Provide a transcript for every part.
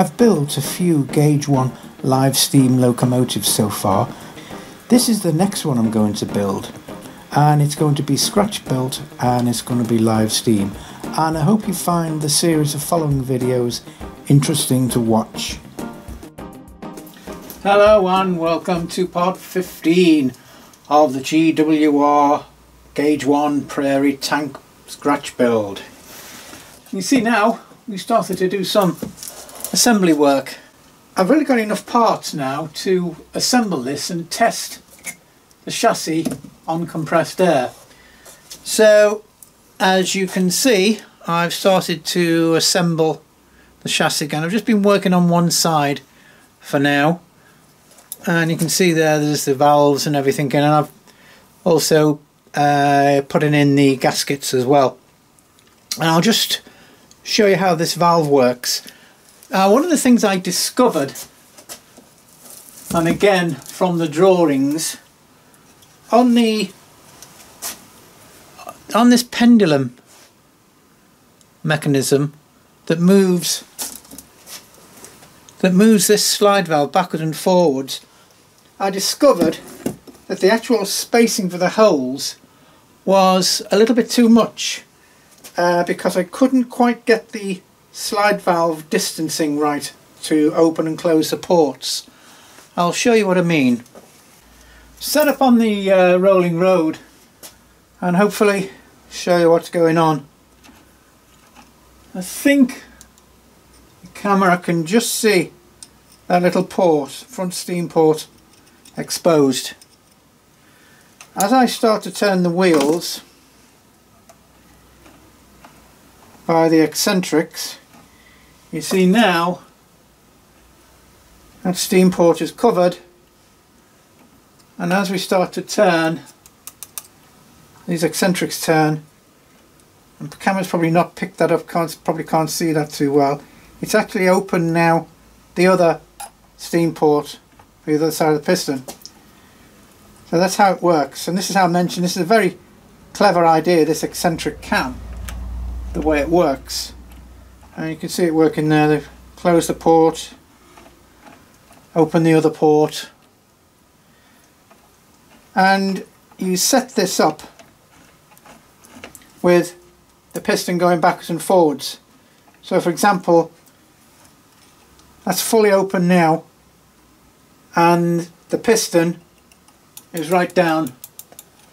I've built a few Gauge 1 live steam locomotives so far. This is the next one I'm going to build and it's going to be scratch built and it's going to be live steam and I hope you find the series of following videos interesting to watch. Hello and welcome to part 15 of the GWR Gauge 1 Prairie Tank Scratch build. You see now we started to do some assembly work. I've really got enough parts now to assemble this and test the chassis on compressed air. So as you can see I've started to assemble the chassis again. I've just been working on one side for now and you can see there there's the valves and everything and I've also uh, putting in the gaskets as well and I'll just show you how this valve works uh, one of the things I discovered and again from the drawings on the on this pendulum mechanism that moves that moves this slide valve backward and forwards I discovered that the actual spacing for the holes was a little bit too much uh, because I couldn't quite get the slide valve distancing right to open and close the ports. I'll show you what I mean. Set up on the uh, rolling road and hopefully show you what's going on. I think the camera can just see that little port, front steam port exposed. As I start to turn the wheels by the eccentrics, you see now that steam port is covered and as we start to turn these eccentrics turn and the camera's probably not picked that up can't, probably can't see that too well it's actually open now the other steam port the other side of the piston. So that's how it works and this is how I mentioned this is a very clever idea this eccentric cam the way it works and you can see it working there. They've closed the port. Open the other port. And you set this up with the piston going backwards and forwards. So for example that's fully open now and the piston is right down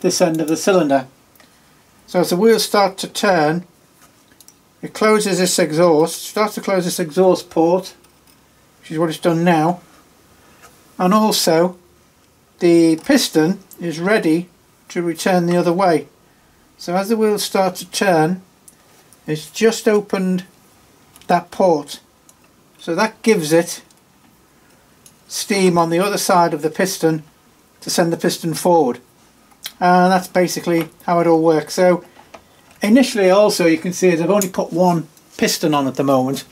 this end of the cylinder. So as the wheels start to turn, it closes this exhaust, starts to close this exhaust port, which is what it's done now, and also the piston is ready to return the other way. So as the wheels start to turn, it's just opened that port. So that gives it steam on the other side of the piston to send the piston forward and that's basically how it all works so initially also you can see that I've only put one piston on at the moment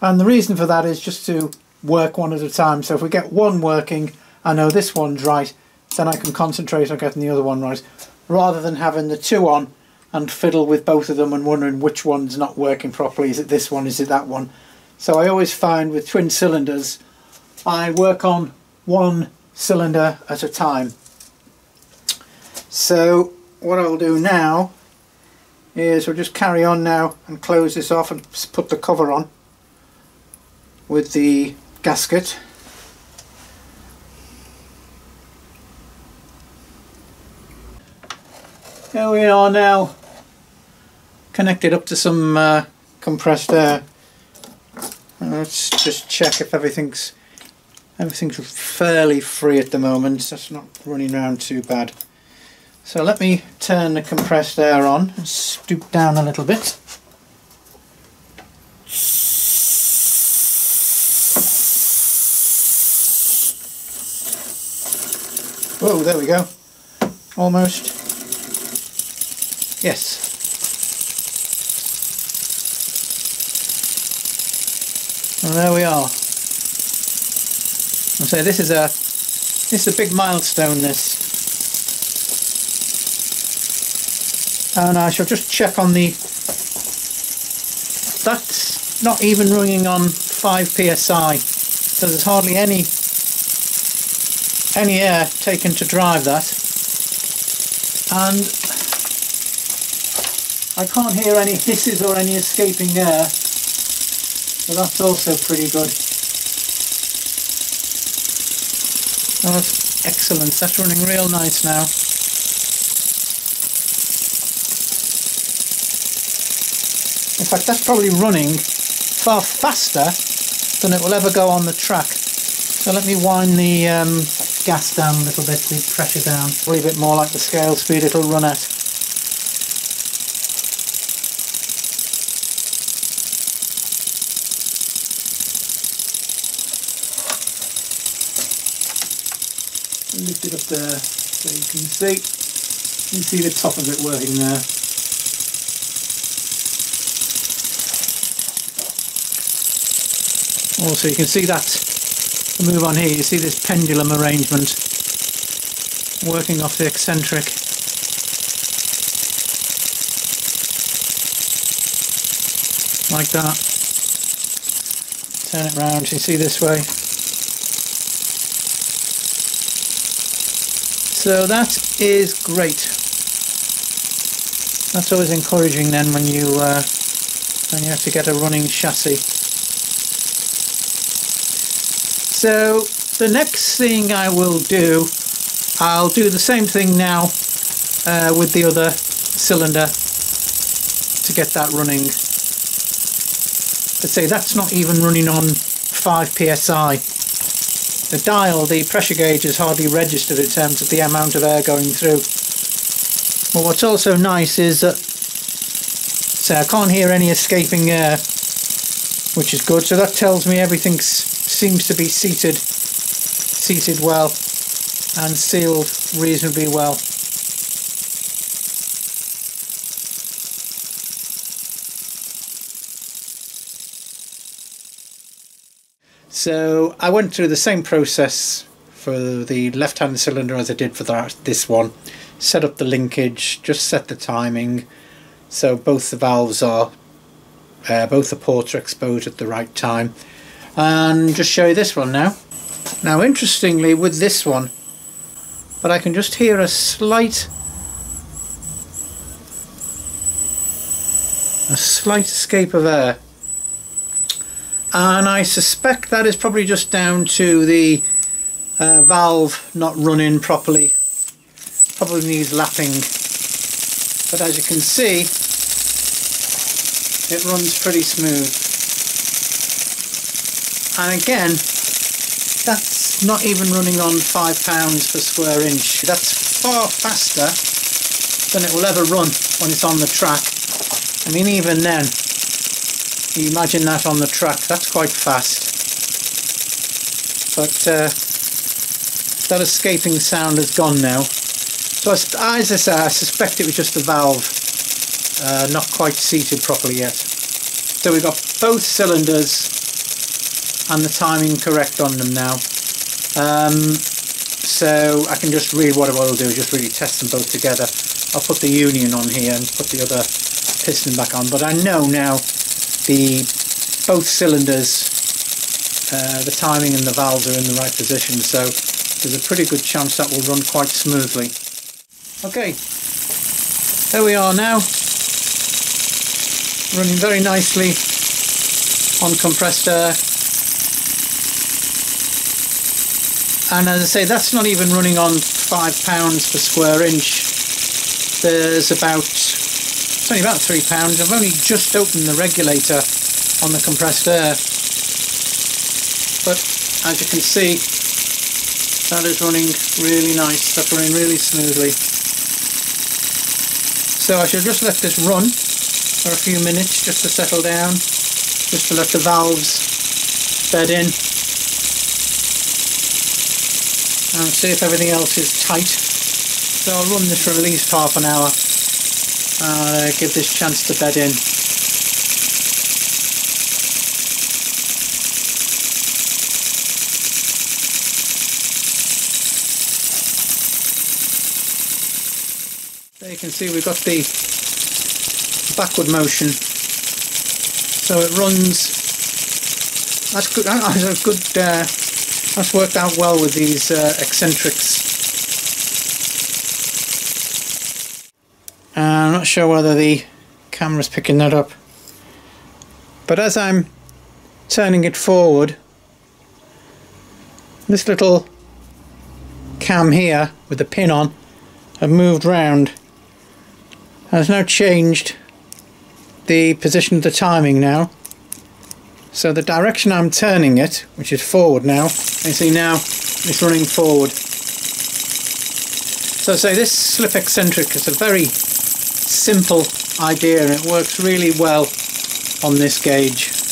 and the reason for that is just to work one at a time. So if we get one working I know this one's right then I can concentrate on getting the other one right rather than having the two on and fiddle with both of them and wondering which one's not working properly. Is it this one? Is it that one? So I always find with twin cylinders I work on one cylinder at a time. So what I'll do now is we'll just carry on now and close this off and put the cover on with the gasket. Here we are now connected up to some uh, compressed air. Let's just check if everything's Everything's fairly free at the moment, it's not running around too bad. So let me turn the compressed air on and stoop down a little bit. Oh, there we go. Almost. Yes. And there we are. And So this is a this is a big milestone this. And I shall just check on the that's not even running on 5 psi so there's hardly any any air taken to drive that. And I can't hear any hisses or any escaping air so that's also pretty good. That's excellent. That's running real nice now fact that's probably running far faster than it will ever go on the track so let me wind the um, gas down a little bit, the pressure down, a little bit more like the scale speed it'll run at. Lift it up there so you can see, you can see the top of it working there. Also you can see that move on here, you see this pendulum arrangement working off the eccentric. Like that. Turn it round, you see this way. So that is great. That's always encouraging then when you uh, when you have to get a running chassis. So the next thing I will do, I'll do the same thing now uh, with the other cylinder to get that running. Let's say that's not even running on 5 psi. The dial, the pressure gauge is hardly registered in terms of the amount of air going through. But what's also nice is that say I can't hear any escaping air which is good so that tells me everything's seems to be seated seated well and sealed reasonably well. So I went through the same process for the left hand cylinder as I did for that, this one. Set up the linkage, just set the timing so both the valves are, uh, both the ports are exposed at the right time and just show you this one now. Now interestingly with this one, but I can just hear a slight a slight escape of air. And I suspect that is probably just down to the uh, valve not running properly. Probably needs lapping. But as you can see it runs pretty smooth and again that's not even running on five pounds per square inch. That's far faster than it will ever run when it's on the track. I mean even then you imagine that on the track that's quite fast. But uh, that escaping sound has gone now. So as I say I suspect it was just the valve uh, not quite seated properly yet. So we've got both cylinders and the timing correct on them now. Um, so I can just really, what I will do is just really test them both together. I'll put the union on here and put the other piston back on, but I know now the both cylinders, uh, the timing and the valves are in the right position, so there's a pretty good chance that will run quite smoothly. Okay, there we are now, running very nicely on compressed air and as I say that's not even running on five pounds per square inch. There's about it's only about three pounds. I've only just opened the regulator on the compressed air. But as you can see that is running really nice. That's running really smoothly. So I should just let this run for a few minutes just to settle down just to let the valves bed in and see if everything else is tight. So I'll run this for at least half an hour and uh, give this chance to bed in. There you can see we've got the backward motion so it runs that's good. That's a good. Uh, that's worked out well with these uh, eccentrics. Uh, I'm not sure whether the camera's picking that up, but as I'm turning it forward, this little cam here with the pin on have moved round. Has now changed the position of the timing now so the direction I'm turning it which is forward now you see now it's running forward. So say this slip eccentric is a very simple idea and it works really well on this gauge